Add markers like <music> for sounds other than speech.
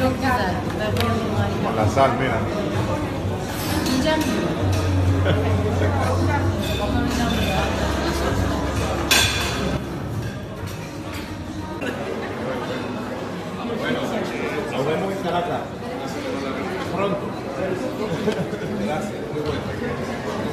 La sal, mira. Bueno, Nos vemos en Caracas. Pronto. <laughs> Gracias, muy bueno.